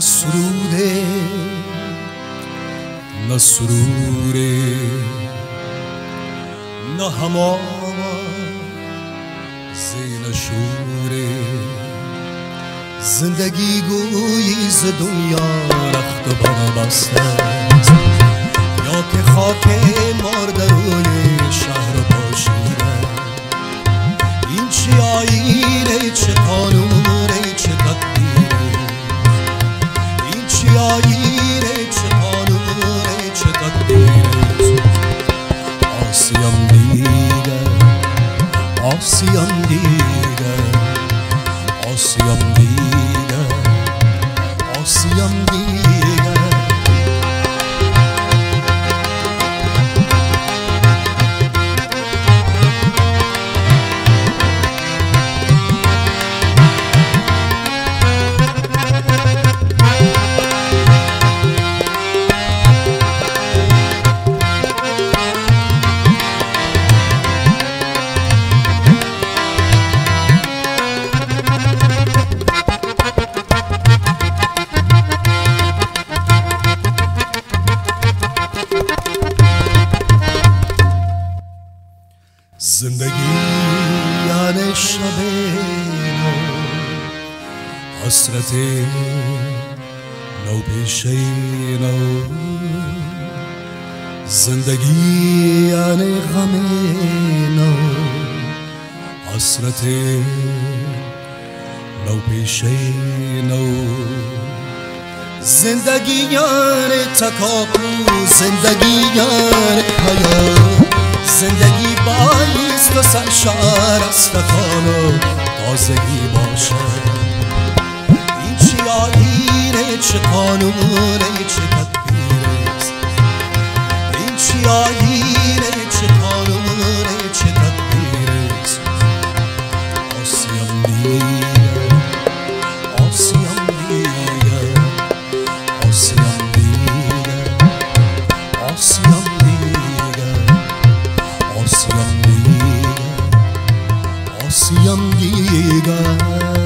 سروده نه سروره نه هما زین شوره زندگی گویی ز دنیا رخت و بسته یا که خاک ماردروی این چی آینه چه قانونه چه تقدیره آسیم زندگی یعنی شب نو حسرت نو پیشه نو. زندگی یعنی غم نو حسرت نو پیشه نو. زندگی یعنی تکاپو زندگی یعنی حیات زندگی سرشار از فکان و تازگی باشه. این چی آینه چه قانونه چه تدبیرست این چی siam giga.